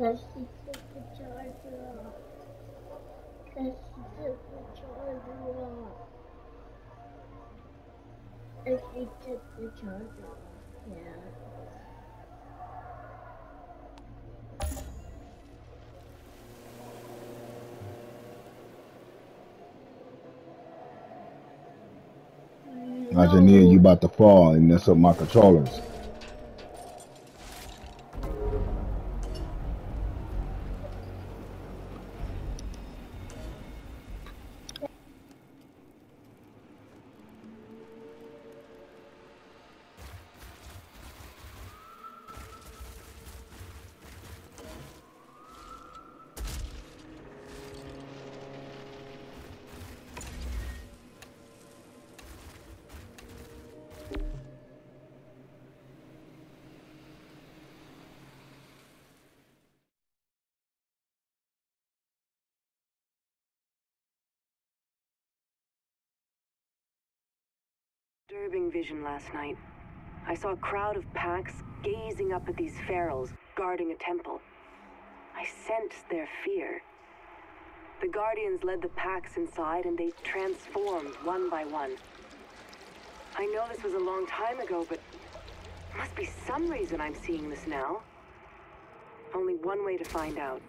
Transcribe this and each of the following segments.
Cause she took the charger off. Cause she took the charger off. And she took the charger off, yeah. You about to fall and mess up my controllers. Disturbing vision last night. I saw a crowd of Pax gazing up at these ferals guarding a temple. I sensed their fear. The Guardians led the Pax inside and they transformed one by one. I know this was a long time ago, but must be some reason I'm seeing this now. Only one way to find out.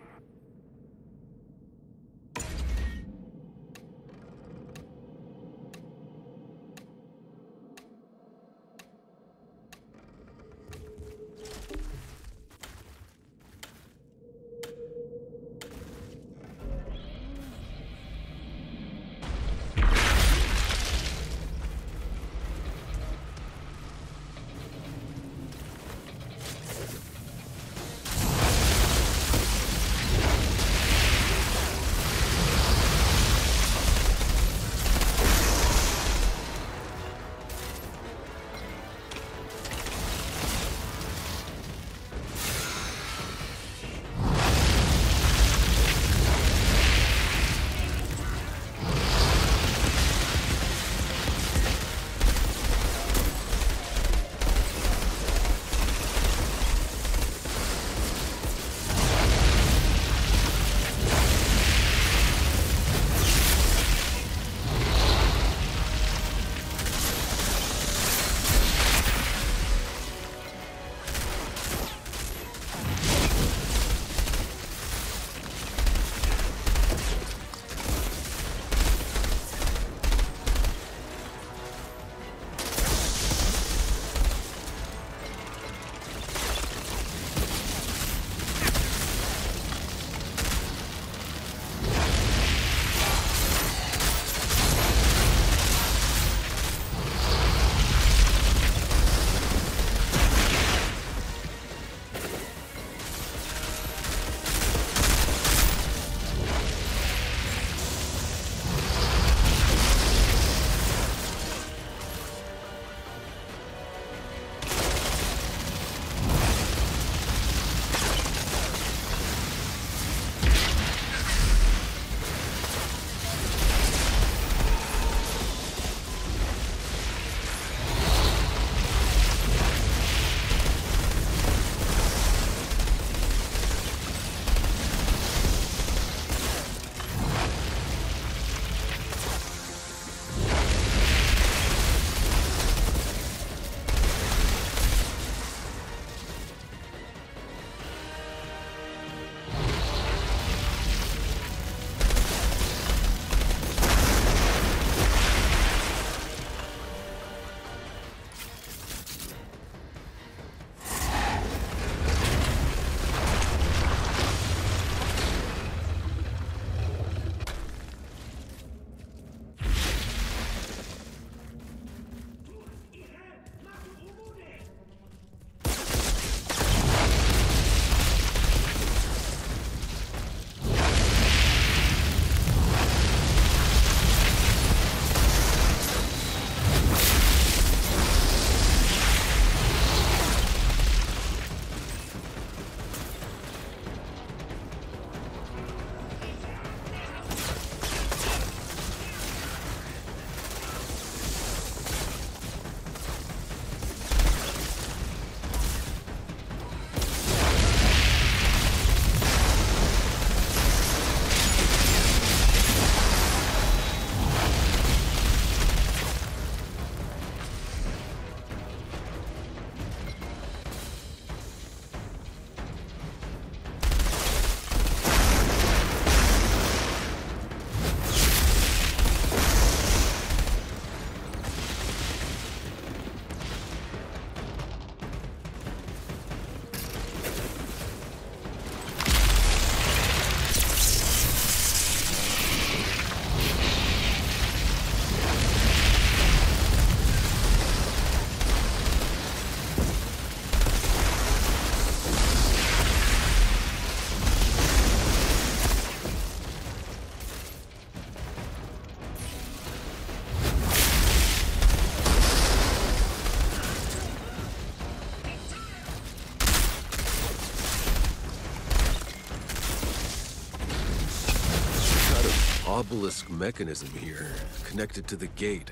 Obelisk mechanism here, connected to the gate.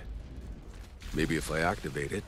Maybe if I activate it.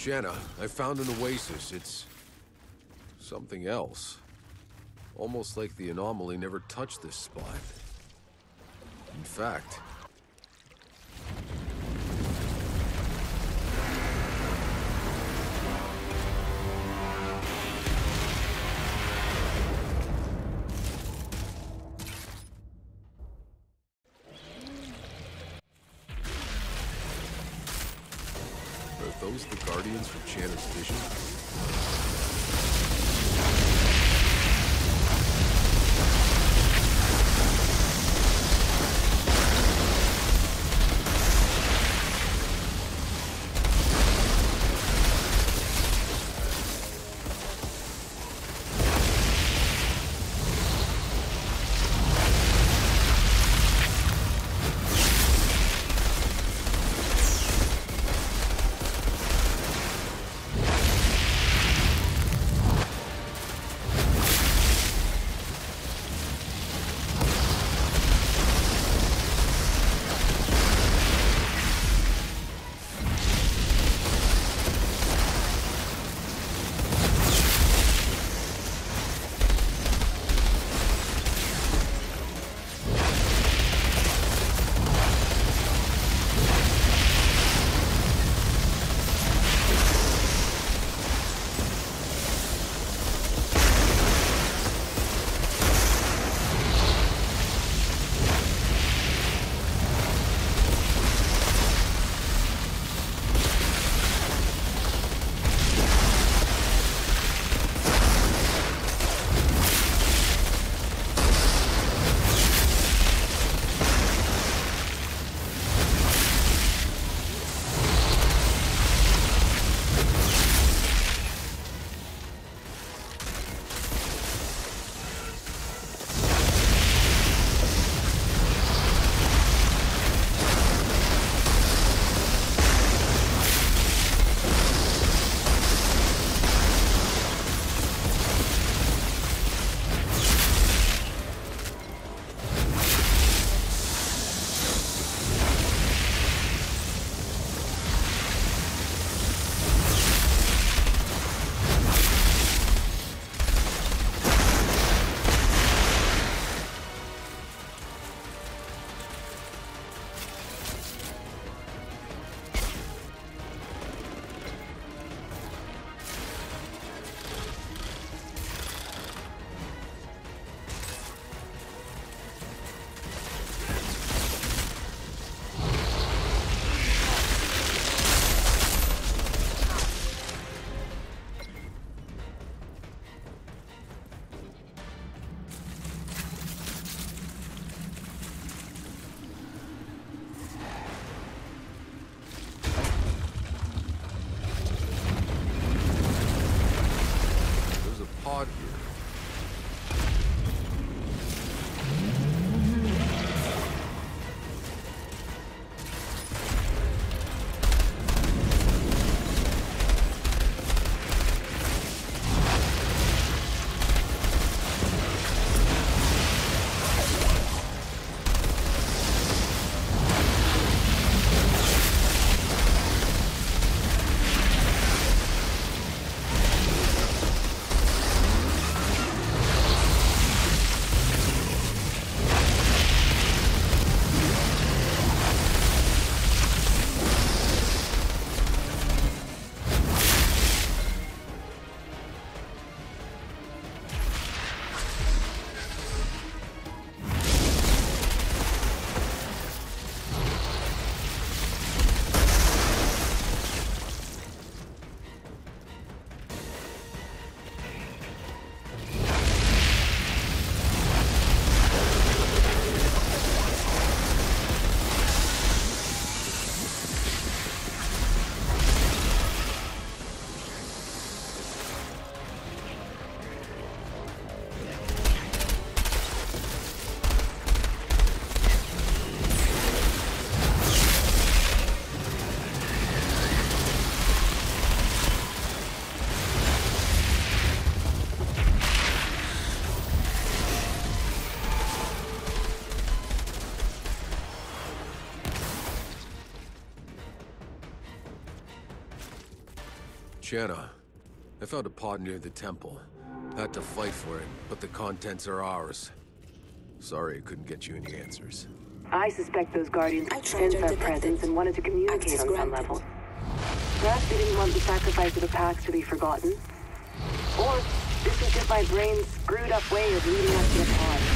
Jana, I found an oasis. It's... something else. Almost like the anomaly never touched this spot. In fact... the Guardians from Jana's vision? Jenna, I found a pod near the temple. Had to fight for it, but the contents are ours. Sorry I couldn't get you any answers. I suspect those Guardians I could sense our presence and wanted to communicate Access on some granted. level. Perhaps they didn't want the sacrifice of the Pax to be forgotten. Or this is just my brain's screwed up way of leading us to the pod.